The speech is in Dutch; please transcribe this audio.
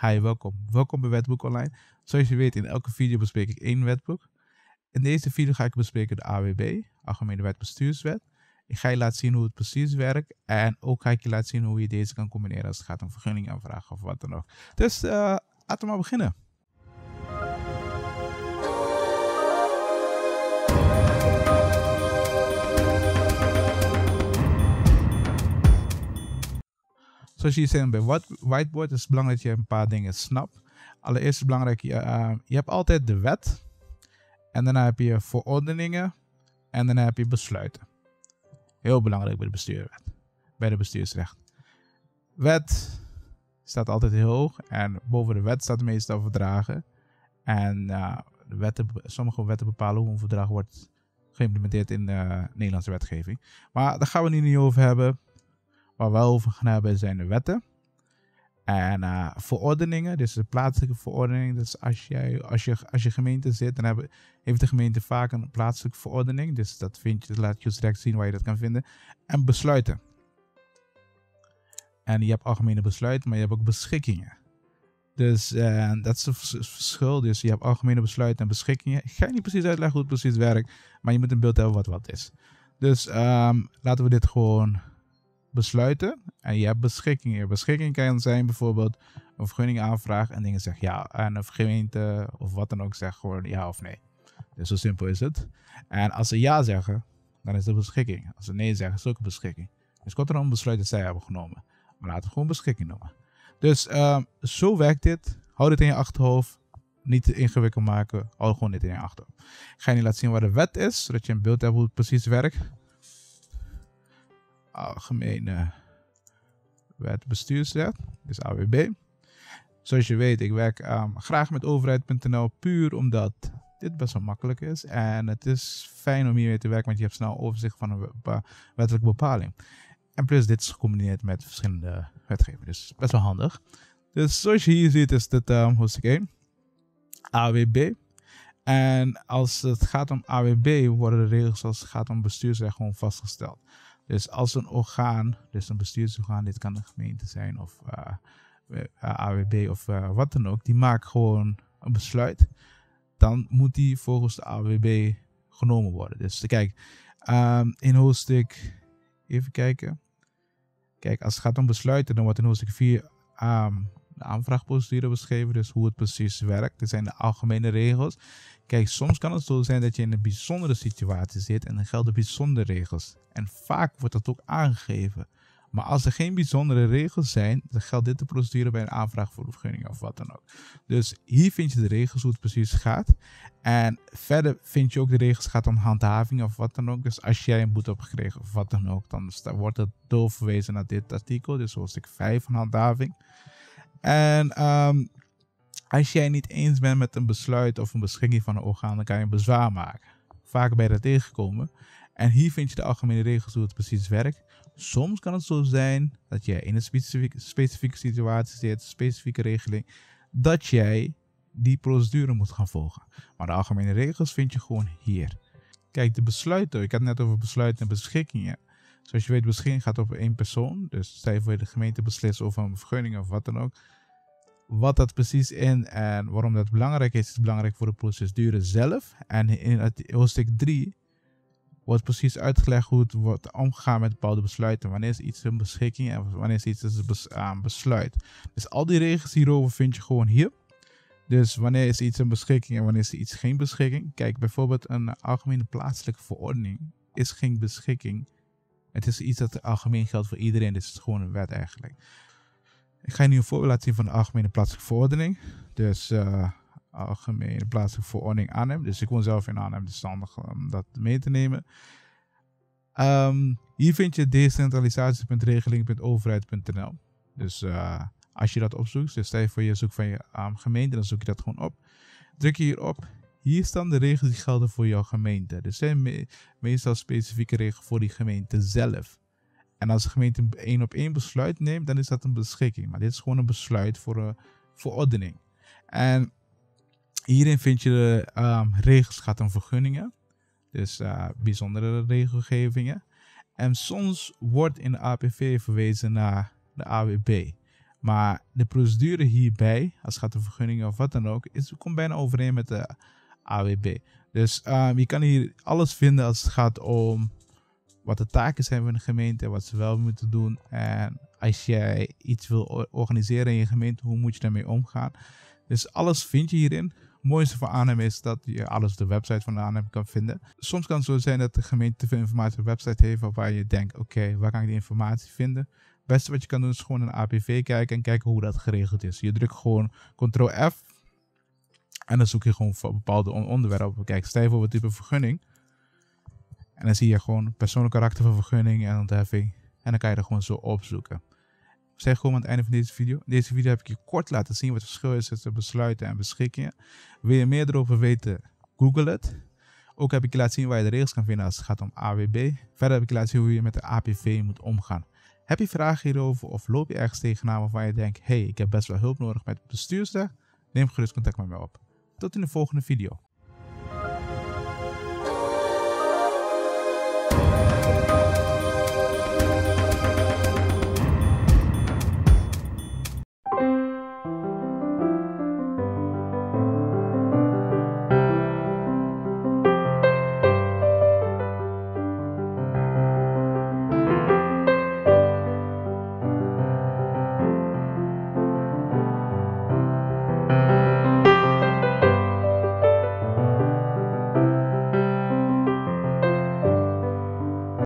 Hi, welkom. Welkom bij Wetboek Online. Zoals je weet, in elke video bespreek ik één wetboek. In deze video ga ik bespreken de AWB, Algemene Wet Bestuurswet. Ik ga je laten zien hoe het precies werkt en ook ga ik je laten zien hoe je deze kan combineren als het gaat om vergunning aanvragen of wat dan ook. Dus uh, laten we maar beginnen. Zoals je ziet bij whiteboard is het belangrijk dat je een paar dingen snapt. Allereerst is het belangrijk, je, uh, je hebt altijd de wet. En daarna heb je verordeningen. En daarna heb je besluiten. Heel belangrijk bij de bestuurswet. Bij de bestuursrecht. Wet staat altijd heel hoog. En boven de wet staat meestal verdragen. En uh, de wetten, sommige wetten bepalen hoe een verdrag wordt geïmplementeerd in de Nederlandse wetgeving. Maar daar gaan we het niet over hebben. Waar we over gaan hebben zijn de wetten. En uh, verordeningen, dus de plaatselijke verordening. Dus als, jij, als, je, als je gemeente zit, dan hebben, heeft de gemeente vaak een plaatselijke verordening. Dus dat vind je, laat je direct zien waar je dat kan vinden. En besluiten. En je hebt algemene besluiten, maar je hebt ook beschikkingen. Dus uh, dat is het verschil. Dus je hebt algemene besluiten en beschikkingen. Ik ga niet precies uitleggen hoe het precies werkt, maar je moet een beeld hebben wat wat is. Dus um, laten we dit gewoon besluiten en je hebt beschikkingen. Beschikking kan zijn bijvoorbeeld een vergunning aanvragen en dingen zeggen ja. En een gemeente of wat dan ook zegt gewoon ja of nee. Dus zo simpel is het. En als ze ja zeggen, dan is het beschikking. Als ze nee zeggen, is het ook een beschikking. Dus komt er een besluit dat zij hebben genomen. Maar laten we gewoon beschikking noemen. Dus uh, zo werkt dit. Houd het in je achterhoofd. Niet te ingewikkeld maken. Hou gewoon dit in je achterhoofd. Ik ga je nu laten zien waar de wet is, zodat je een beeld hebt hoe het precies werkt algemene wet bestuurswet, dus AWB. Zoals je weet, ik werk um, graag met overheid.nl puur omdat dit best wel makkelijk is. En het is fijn om hiermee te werken, want je hebt snel overzicht van een wettelijke bepaling. En plus, dit is gecombineerd met verschillende wetgevingen, dus best wel handig. Dus zoals je hier ziet, is dit um, hoofdstuk 1, AWB. En als het gaat om AWB, worden de regels als het gaat om bestuursrecht gewoon vastgesteld. Dus als een orgaan, dus een bestuursorgaan, dit kan een gemeente zijn of eh, eh, AWB of uh, wat dan ook, die maakt gewoon een besluit, dan moet die volgens de AWB genomen worden. Dus kijk, um, in hoofdstuk, even kijken. Kijk, als het gaat om besluiten, dan wordt in hoofdstuk 4 um, ehm, de aanvraagprocedure beschreven, dus hoe het precies werkt. Dit zijn de algemene regels. Kijk, soms kan het zo zijn dat je in een bijzondere situatie zit en dan gelden bijzondere regels. En vaak wordt dat ook aangegeven. Maar als er geen bijzondere regels zijn, dan geldt dit de procedure bij een aanvraag voor vergunning of wat dan ook. Dus hier vind je de regels hoe het precies gaat. En verder vind je ook de regels gaat om handhaving of wat dan ook. Dus als jij een boete hebt gekregen of wat dan ook, dan wordt het doorverwezen naar dit artikel. Dus ik 5 van handhaving. En um, als jij niet eens bent met een besluit of een beschikking van een orgaan, dan kan je bezwaar maken. Vaak ben je er tegengekomen. En hier vind je de algemene regels hoe het precies werkt. Soms kan het zo zijn dat jij in een specifieke, specifieke situatie zit, een specifieke regeling, dat jij die procedure moet gaan volgen. Maar de algemene regels vind je gewoon hier. Kijk, de besluiten, ik had het net over besluiten en beschikkingen. Zoals je weet, beschikking gaat over één persoon. Dus je voor de gemeente beslist over een vergunning of wat dan ook wat dat precies in en waarom dat belangrijk is, is belangrijk voor de procedure zelf. En in hoofdstuk 3 wordt precies uitgelegd hoe het wordt omgegaan met bepaalde besluiten. Wanneer is iets een beschikking en wanneer is iets een besluit. Dus al die regels hierover vind je gewoon hier. Dus wanneer is iets een beschikking en wanneer is iets geen beschikking. Kijk, bijvoorbeeld een algemene plaatselijke verordening is geen beschikking. Het is iets dat algemeen geldt voor iedereen. Dit is gewoon een wet eigenlijk. Ik ga je nu een voorbeeld laten zien van de algemene plaatselijke verordening. Dus uh, algemene plaatselijke verordening aannemen. Dus ik woon zelf in Arnhem, dus het handig om dat mee te nemen. Um, hier vind je decentralisatie.regeling.overheid.nl. Dus uh, als je dat opzoekt, dus stel je voor je zoekt van je um, gemeente, dan zoek je dat gewoon op. Druk je hierop. Hier staan de regels die gelden voor jouw gemeente. Dus zijn me meestal specifieke regels voor die gemeente zelf. En als de gemeente een één op één besluit neemt, dan is dat een beschikking. Maar dit is gewoon een besluit voor een verordening. En hierin vind je de um, regels gaat om vergunningen. Dus uh, bijzondere regelgevingen. En soms wordt in de APV verwezen naar de AWB. Maar de procedure hierbij, als het gaat om vergunningen of wat dan ook, is, komt bijna overeen met de AWB. Dus um, je kan hier alles vinden als het gaat om wat de taken zijn van de gemeente, wat ze wel moeten doen. En als jij iets wil organiseren in je gemeente, hoe moet je daarmee omgaan? Dus alles vind je hierin. Het mooiste van Arnhem is dat je alles op de website van Arnhem kan vinden. Soms kan het zo zijn dat de gemeente te veel informatie op de website heeft waar je denkt, oké, waar kan ik die informatie vinden? Het beste wat je kan doen is gewoon een APV kijken en kijken hoe dat geregeld is. Je drukt gewoon Ctrl F en dan zoek je gewoon voor bepaalde onderwerpen. Kijk, stel voor wat type vergunning. En dan zie je gewoon persoonlijk karakter van vergunning en ontheffing. En dan kan je er gewoon zo opzoeken. We zijn gewoon aan het einde van deze video. In deze video heb ik je kort laten zien wat het verschil is tussen besluiten en beschikkingen. Wil je meer erover weten, google het. Ook heb ik je laten zien waar je de regels kan vinden als het gaat om AWB. Verder heb ik je laten zien hoe je met de APV moet omgaan. Heb je vragen hierover of loop je ergens tegenaan waarvan je denkt, hey, ik heb best wel hulp nodig met het? Neem gerust contact met mij op. Tot in de volgende video.